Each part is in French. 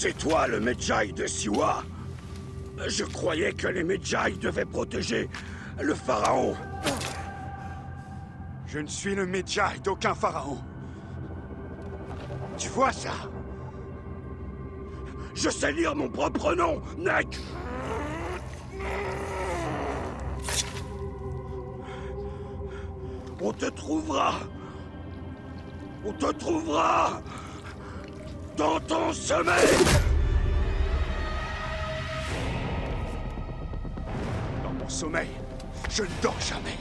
C'est toi le Medjay de Siwa. Je croyais que les Medjay devaient protéger le pharaon. Je ne suis le Medjay d'aucun pharaon. Tu vois ça? Je sais lire mon propre nom, Nek On te trouvera. On te trouvera dans ton sommeil Dans mon sommeil, je ne dors jamais.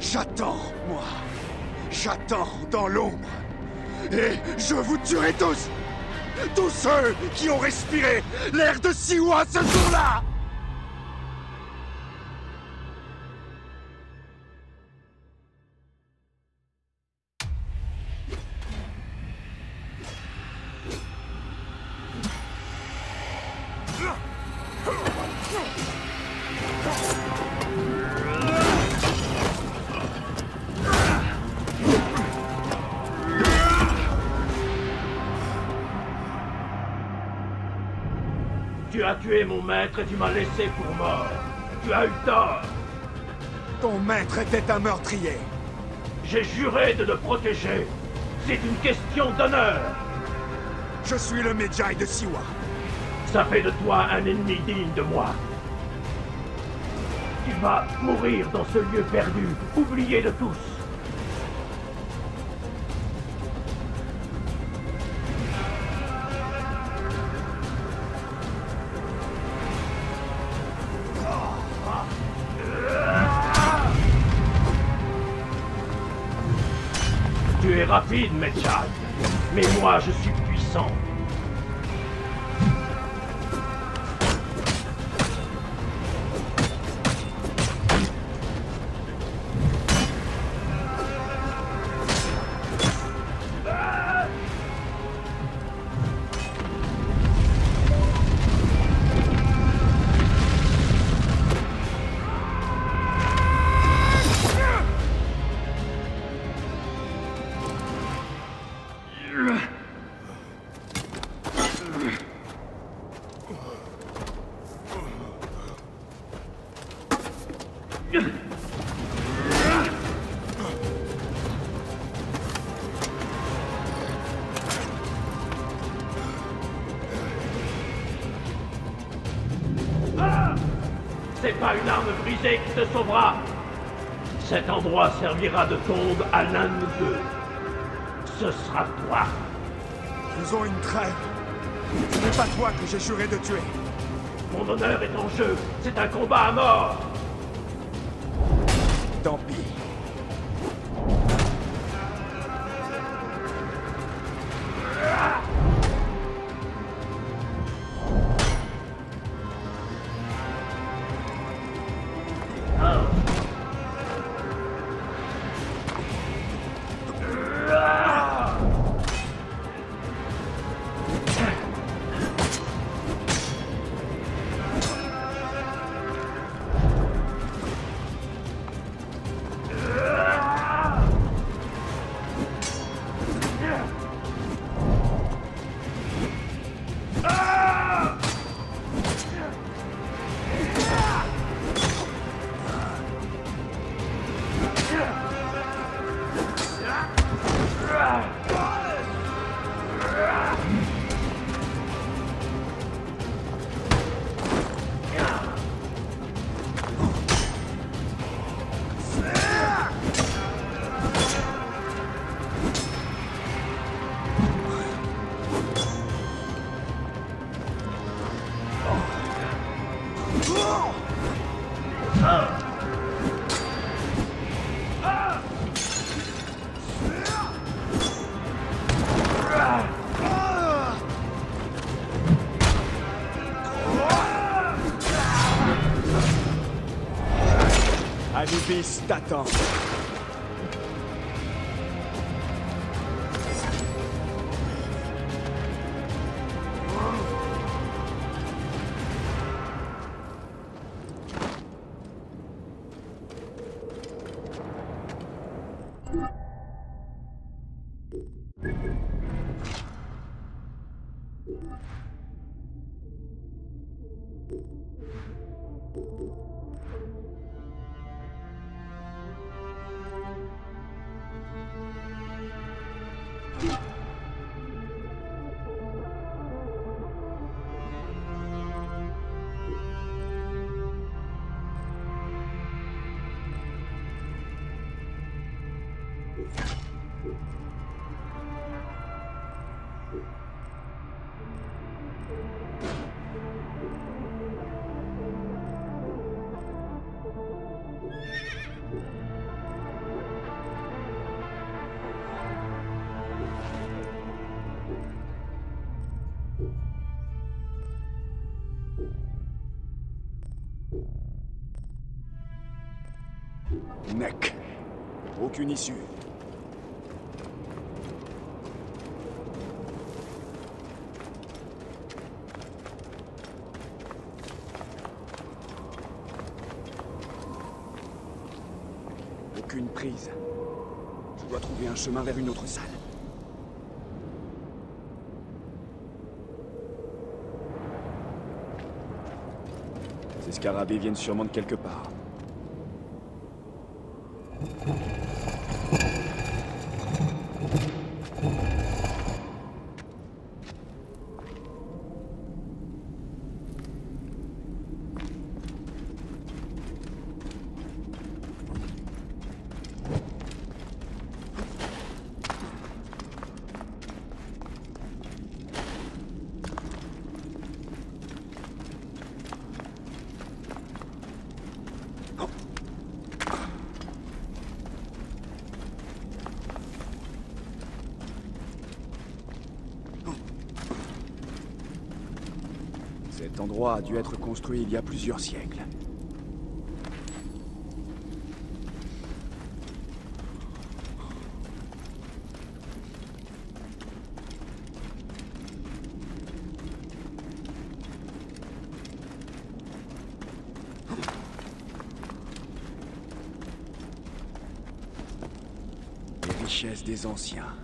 J'attends, moi. J'attends dans l'ombre. Et je vous tuerai tous Tous ceux qui ont respiré l'air de Siwa ce jour-là as tué mon maître et tu m'as laissé pour mort. Tu as eu tort. Ton maître était un meurtrier. J'ai juré de le protéger. C'est une question d'honneur. Je suis le Medjay de Siwa. Ça fait de toi un ennemi digne de moi. Tu vas mourir dans ce lieu perdu, oublié de tous. Mais moi, je suis qui te sauvera. Cet endroit servira de tombe à l'un de nous deux. Ce sera toi. Faisons une trêve. Ce n'est pas toi que j'ai juré de tuer. Mon honneur est en jeu. C'est un combat à mort. Tant pis. Anubis t'attend. Nek. Aucune issue. Aucune prise. Je dois trouver un chemin vers une autre salle. Ces scarabées viennent sûrement de quelque part. Thank you. A dû être construit il y a plusieurs siècles. Les richesses des anciens.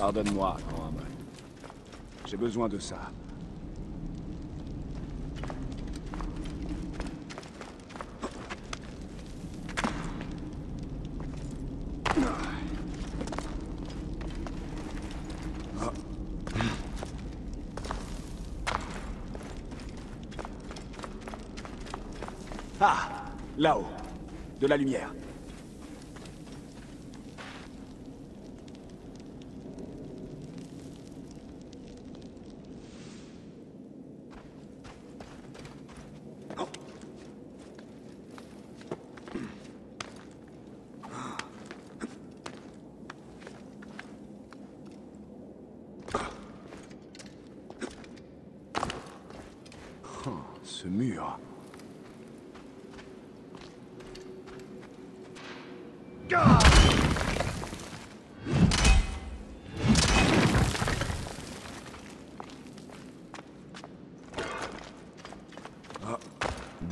Pardonne-moi. J'ai besoin de ça. Ah Là-haut. De la lumière. Oh, ce mur. Ah,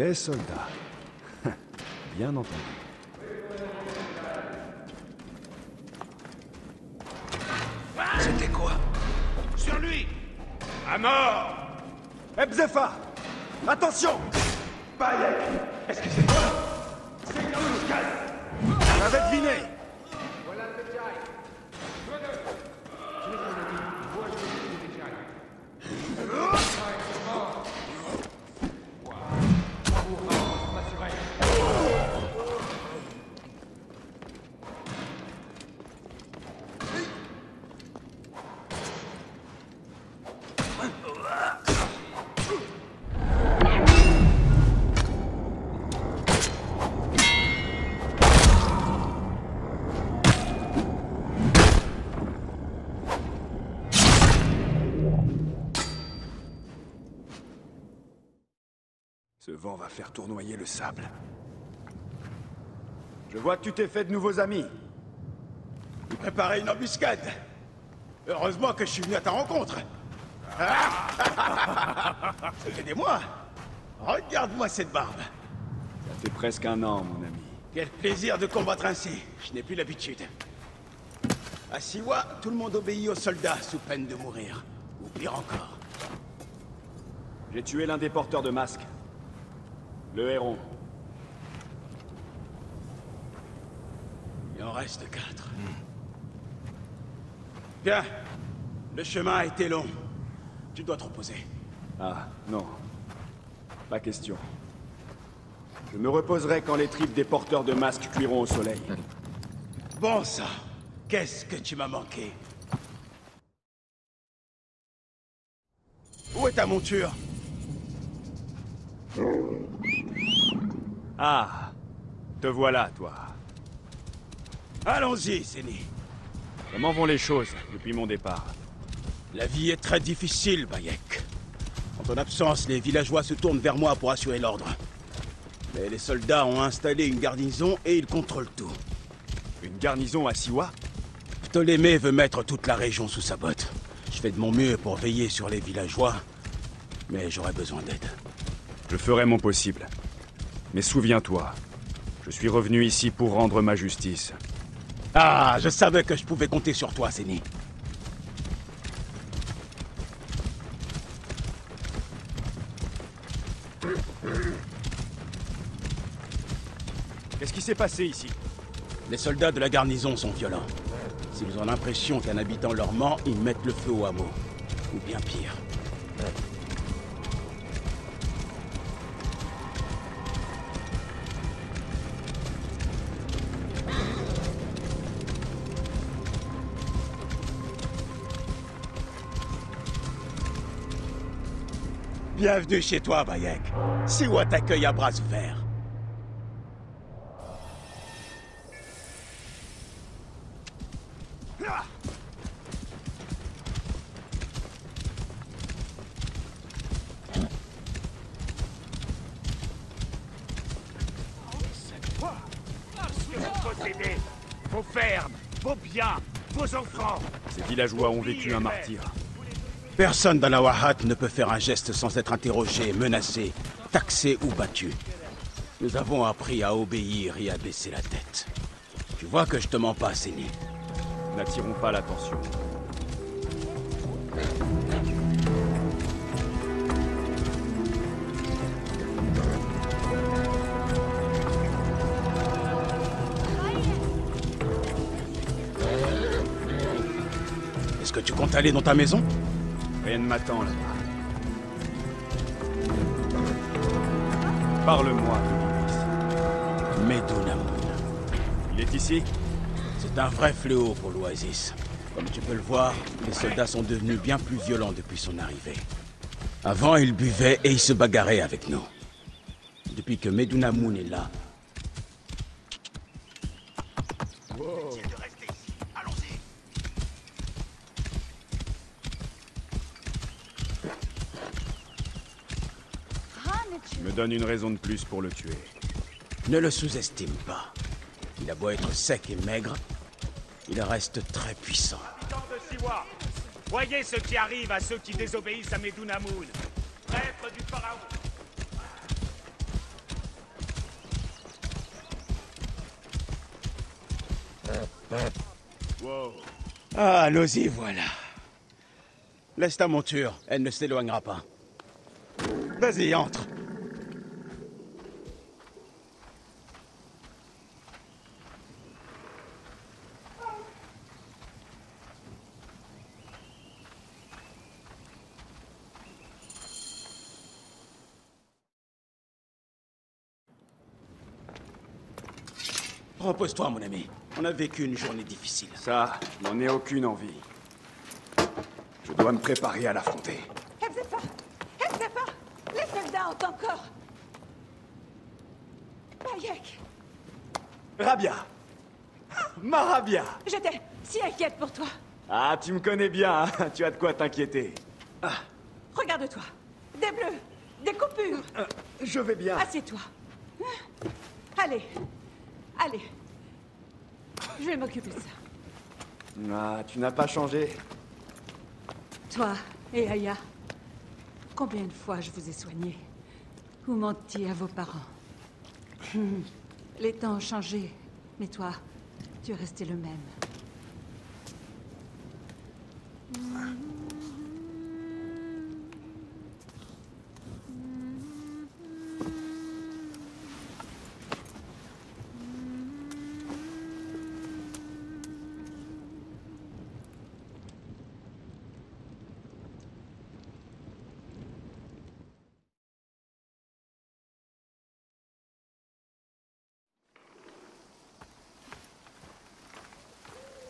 Des soldats. Bien entendu. C'était quoi? Sur lui! À mort! Ebzefa Attention! Est-ce que C'est vent va faire tournoyer le sable. Je vois que tu t'es fait de nouveaux amis. Il préparait une embuscade. Heureusement que je suis venu à ta rencontre. Ah mois. Regarde-moi cette barbe. Ça fait presque un an, mon ami. Quel plaisir de combattre ainsi. Je n'ai plus l'habitude. À Siwa, tout le monde obéit aux soldats sous peine de mourir. Ou pire encore. J'ai tué l'un des porteurs de masques. Le héron. Il en reste quatre. Bien. Le chemin a été long. Tu dois te reposer. Ah, non. Pas question. Je me reposerai quand les tripes des porteurs de masques cuiront au soleil. Bon ça. Qu'est-ce que tu m'as manqué? Où est ta monture? Ah, te voilà, toi. Allons-y, Zéni. Comment vont les choses depuis mon départ? La vie est très difficile, Bayek. En ton absence, les villageois se tournent vers moi pour assurer l'ordre. Mais les soldats ont installé une garnison et ils contrôlent tout. Une garnison à Siwa? Ptolémée veut mettre toute la région sous sa botte. Je fais de mon mieux pour veiller sur les villageois, mais j'aurais besoin d'aide. Je ferai mon possible. Mais souviens-toi, je suis revenu ici pour rendre ma justice. Ah, je savais que je pouvais compter sur toi, Zéni. Qu'est-ce qui s'est passé ici? Les soldats de la garnison sont violents. S'ils ont l'impression qu'un habitant leur ment, ils mettent le feu au hameau. Ou bien pire. Bienvenue chez toi, Bayek. Siwa t'accueille à bras ouverts. Vos fermes, vos biens, vos enfants Ces villageois ont vécu un martyr. Personne dans la Wahat ne peut faire un geste sans être interrogé, menacé, taxé ou battu. Nous avons appris à obéir et à baisser la tête. Tu vois que je te mens pas, Séni. N'attirons pas l'attention. Est-ce que tu comptes aller dans ta maison? M'attend là-bas. Parle-moi. Medunamun. Il est ici? C'est un vrai fléau pour l'Oasis. Comme tu peux le voir, les soldats sont devenus bien plus violents depuis son arrivée. Avant, ils buvaient et ils se bagarraient avec nous. Depuis que Medunamun est là, Me donne une raison de plus pour le tuer. ne le sous-estime pas. Il a beau être sec et maigre, il reste très puissant. Habitants de Siwa, voyez ce qui arrive à ceux qui désobéissent à Medunamun, prêtre du pharaon. Wow. Ah, nous y voilà. Laisse ta monture, elle ne s'éloignera pas. Vas-y, entre. Repose-toi, mon ami. On a vécu une journée difficile. Ça, je n'en ai aucune envie. Je dois me préparer à l'affronter. Hebzefa Hebzefa Les soldats ont encore Bayek Rabia Ma Rabia J'étais si inquiète pour toi. Ah, tu me connais bien, hein tu as de quoi t'inquiéter. Regarde-toi. Des bleus, des coupures. Euh, je vais bien. Assieds-toi. Allez, allez. Je vais m'occuper de ça. Ah, tu n'as pas changé. Toi et Aya, combien de fois je vous ai soigné Ou menti à vos parents? Hmm. Les temps ont changé, mais toi, tu es resté le même.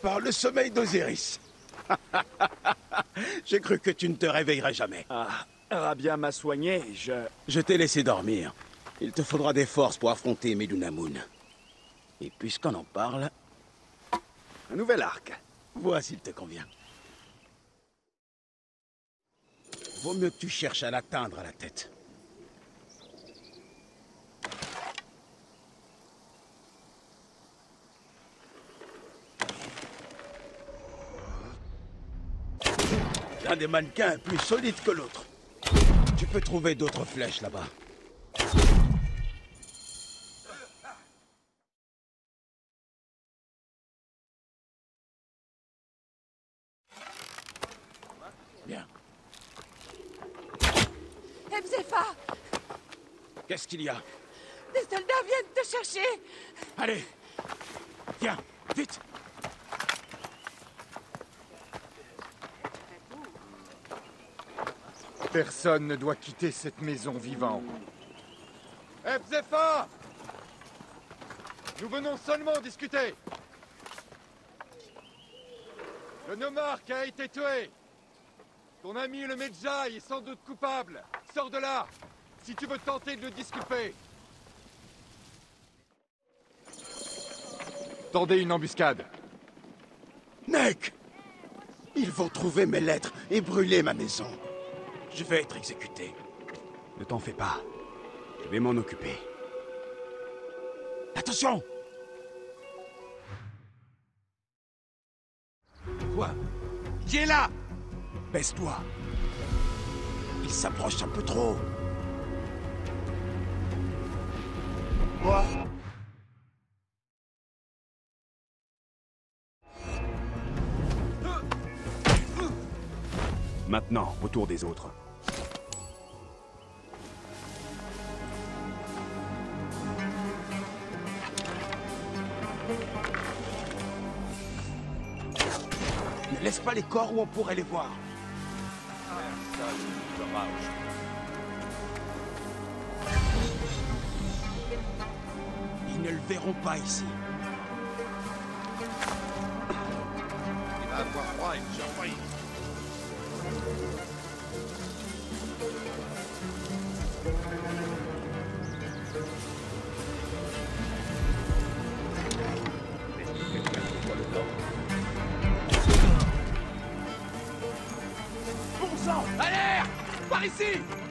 Par le sommeil d'Osiris. J'ai cru que tu ne te réveillerais jamais. Ah, Rabia m'a soigné, je... Je t'ai laissé dormir. Il te faudra des forces pour affronter Medunamun. Et puisqu'on en parle, Un nouvel arc. vois s'il te convient. Vaut mieux que tu cherches à l'atteindre à la tête. L'un des mannequins est plus solide que l'autre. Tu peux trouver d'autres flèches là-bas. Bien. Hebzefa Qu'est-ce qu'il y a? Des soldats viennent te chercher Allez Viens, vite Personne ne doit quitter cette maison vivant. Ebzefa Nous venons seulement discuter. Le nomarque a été tué. Ton ami le Medjay est sans doute coupable. Sors de là, si tu veux tenter de le disculper. Tendez une embuscade. Nek Ils vont trouver mes lettres et brûler ma maison. Je vais être exécuté. Ne t'en fais pas. Je vais m'en occuper. Attention Quoi? Qui est là Baisse-toi. Il s'approche un peu trop. Moi? Maintenant, au tour des autres. Ne laisse pas les corps où on pourrait les voir. Ils ne le verront pas ici. Il va avoir froid et surprise. Bon sang Alerte Par ici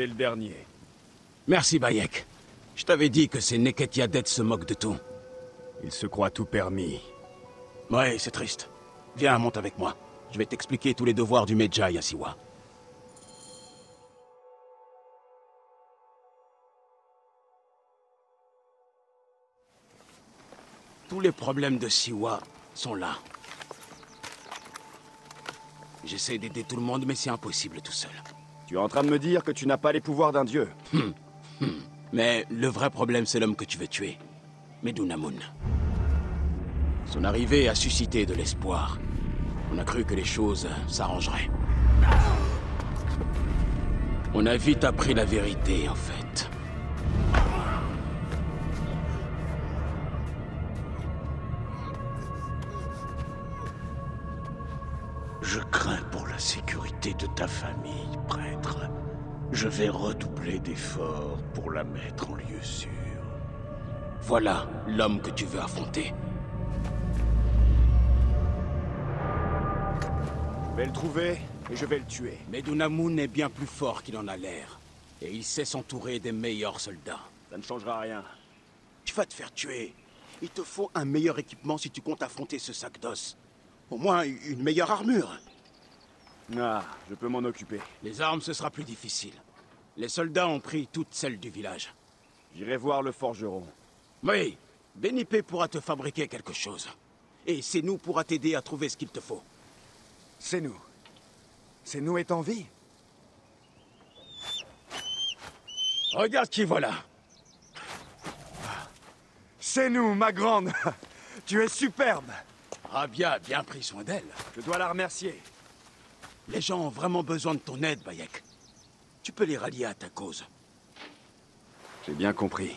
C'était le dernier. Merci, Bayek. Je t'avais dit que ces Neketiadet se moquent de tout. Il se croit tout permis. Ouais, c'est triste. Viens, monte avec moi. Je vais t'expliquer tous les devoirs du Medjay à Siwa. Tous les problèmes de Siwa sont là. J'essaie d'aider tout le monde, mais c'est impossible tout seul. Tu es en train de me dire que tu n'as pas les pouvoirs d'un dieu Mais le vrai problème, c'est l'homme que tu veux tuer. Medunamun. Son arrivée a suscité de l'espoir. On a cru que les choses s'arrangeraient. On a vite appris la vérité, en fait. Je crains pour la sécurité de ta famille, prêtre. Je vais redoubler d'efforts pour la mettre en lieu sûr. Voilà l'homme que tu veux affronter. Je vais le trouver et je vais le tuer. Medunamun est bien plus fort qu'il en a l'air. Et il sait s'entourer des meilleurs soldats. Ça ne changera rien. Tu vas te faire tuer. Il te faut un meilleur équipement si tu comptes affronter ce sac d'os. Au moins une meilleure armure. Ah, je peux m'en occuper. Les armes, ce sera plus difficile. Les soldats ont pris toutes celles du village. J'irai voir le forgeron. Oui, Benipé pourra te fabriquer quelque chose. Et c'est nous pourra t'aider à trouver ce qu'il te faut. C'est nous. C'est nous est en vie Regarde qui voilà. C'est nous, ma grande Tu es superbe Rabia a bien pris soin d'elle. Je dois la remercier. Les gens ont vraiment besoin de ton aide, Bayek. Tu peux les rallier à ta cause. J'ai bien compris.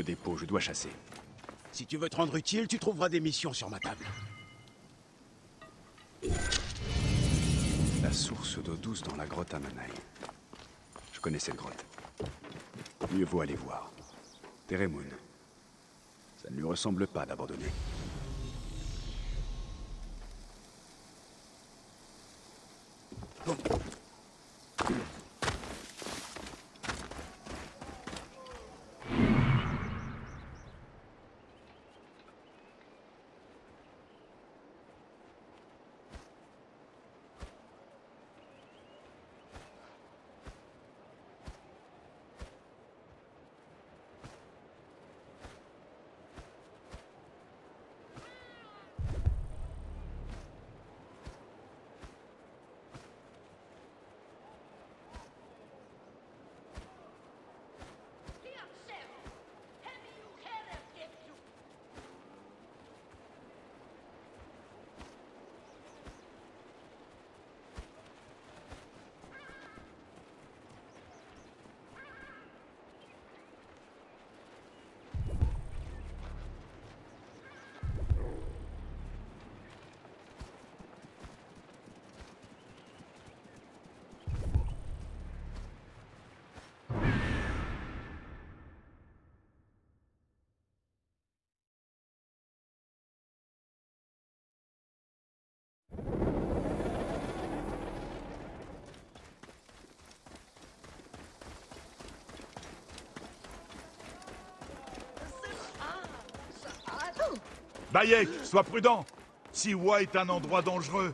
Des pots, je dois chasser. Si tu veux te rendre utile, tu trouveras des missions sur ma table. La source d'eau douce dans la grotte à Manaï. Je connais cette grotte. Mieux vaut aller voir. Teremun. Ça ne lui ressemble pas d'abandonner. Bayek, sois prudent. Siwa est un endroit dangereux.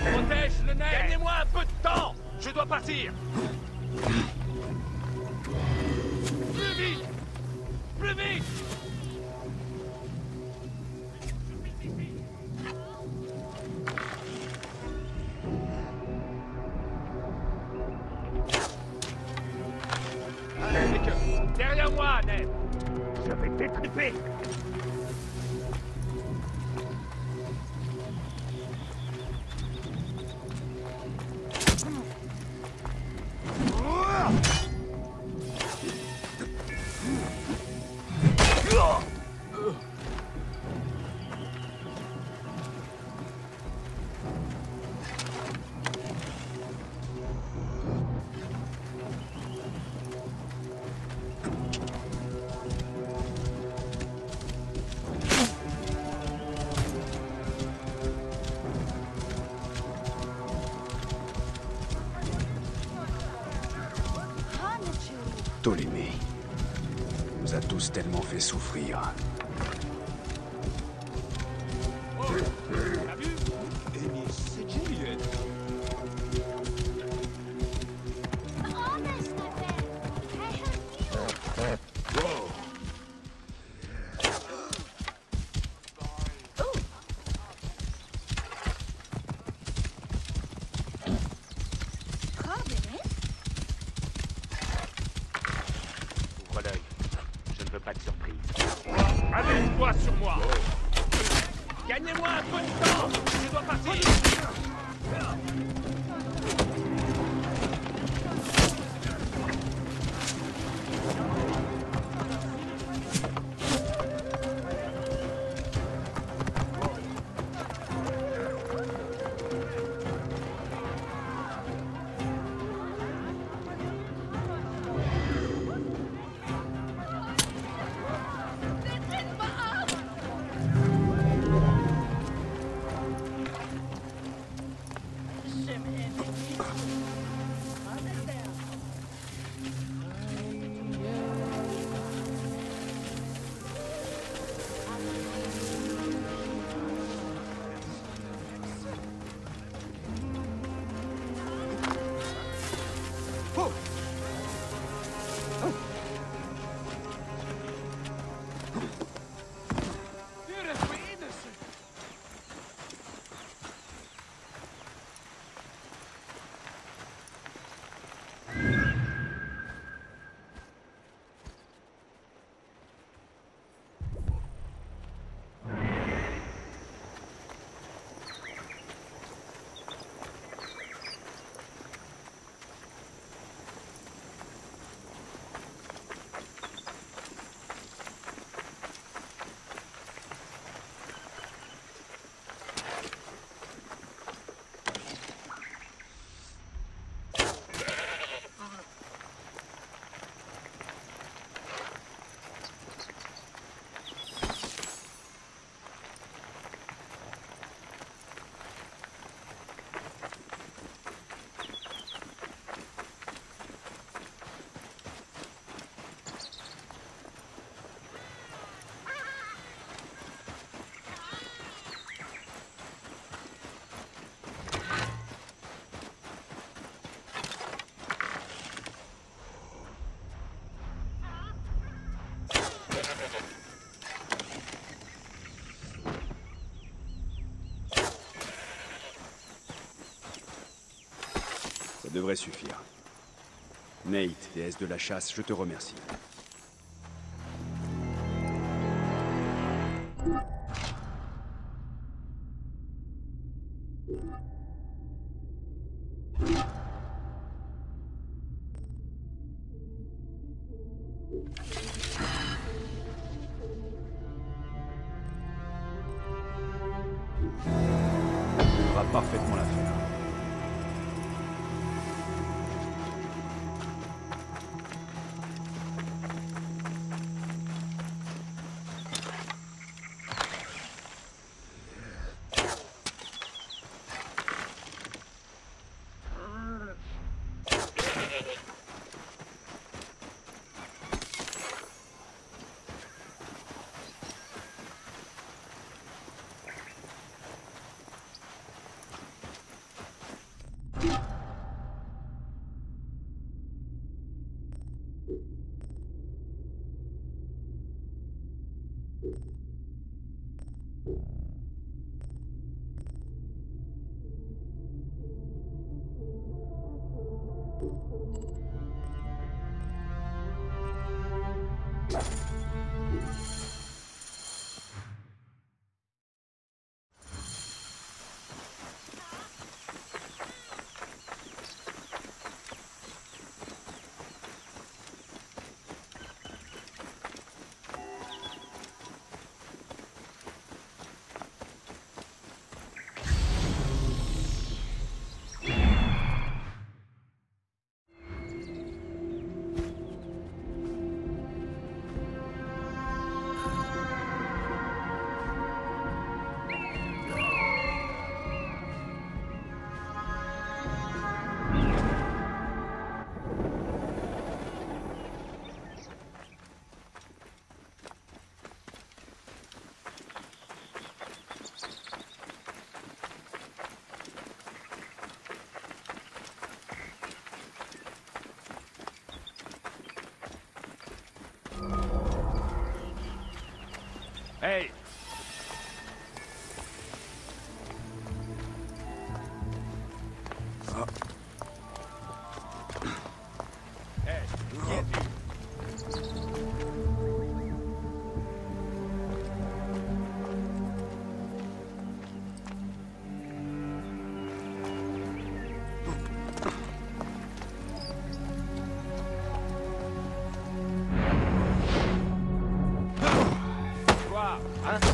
Protège le nez Gagnez-moi un peu de temps Je dois partir Plus vite souffrir. Devrait suffire. Nate, déesse de la chasse, je te remercie.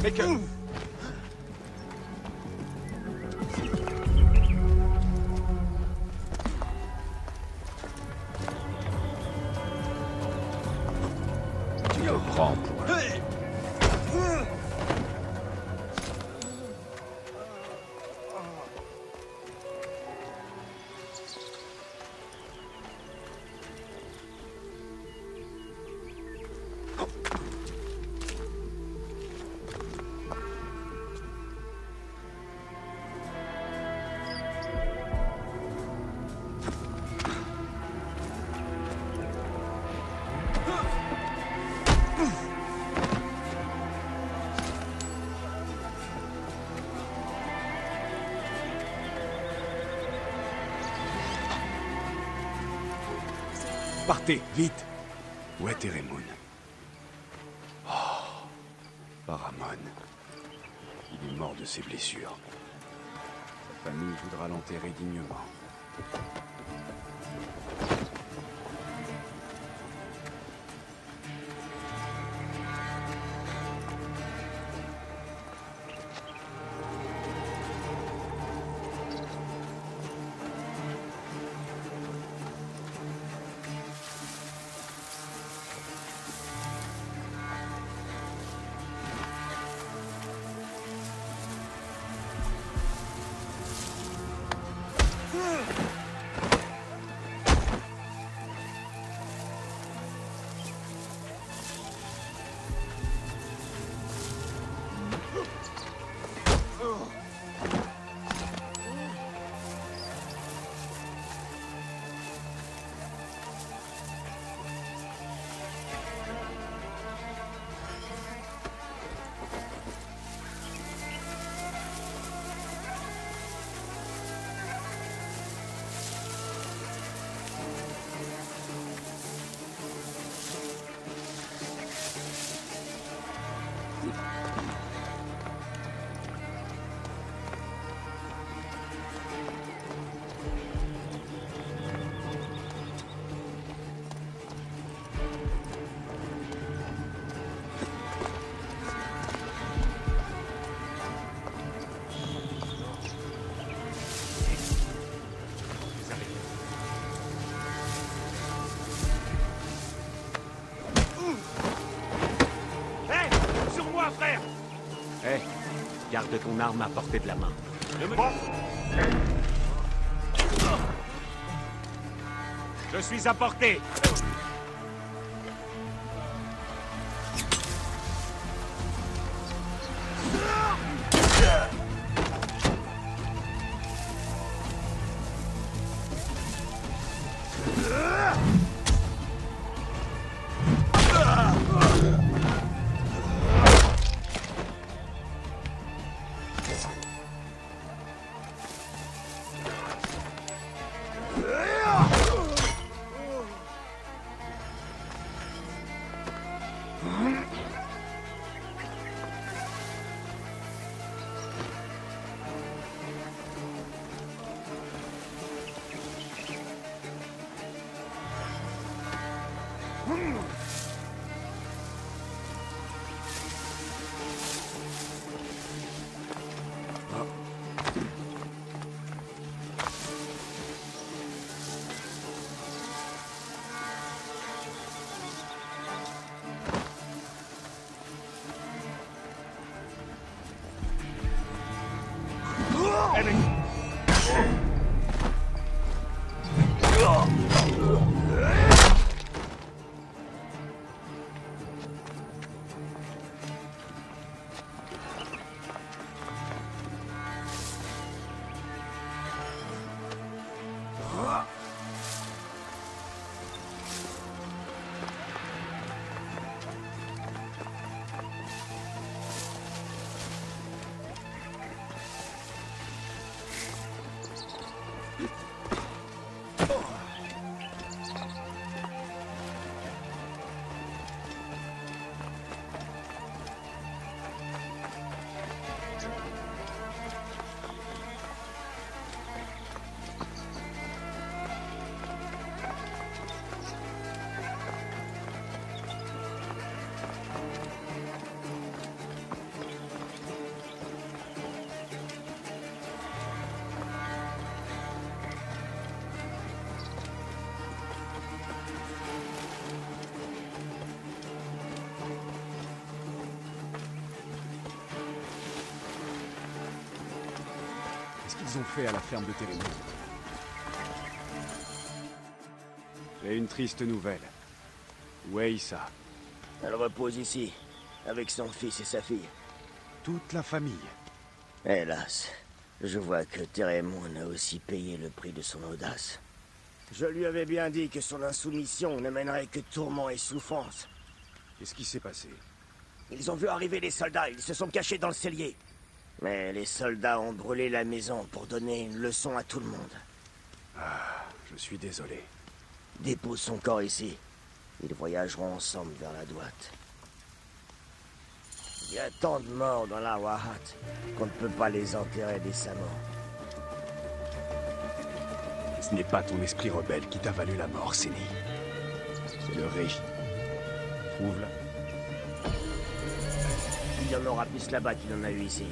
Hein Mais Partez, vite Où est Teremun Oh, Paramon. Il est mort de ses blessures. Sa famille voudra l'enterrer dignement. Ton arme à portée de la main. Je suis à portée Qu'est-ce qu'ils ont fait à la ferme de Térémon J'ai une triste nouvelle. Où est Issa? Elle repose ici, avec son fils et sa fille. Toute la famille. Hélas, je vois que Térémon a aussi payé le prix de son audace. Je lui avais bien dit que son insoumission ne mènerait que tourments et souffrances. Qu'est-ce qui s'est passé? Ils ont vu arriver les soldats, ils se sont cachés dans le cellier. Mais les soldats ont brûlé la maison pour donner une leçon à tout le monde. Ah, je suis désolé. Dépose son corps ici. Ils voyageront ensemble vers la droite. Il y a tant de morts dans la Wahat qu'on ne peut pas les enterrer décemment. Ce n'est pas ton esprit rebelle qui t'a valu la mort, Séni. C'est le régime. Trouve-la. Il y en aura plus là-bas qu'il en a eu ici.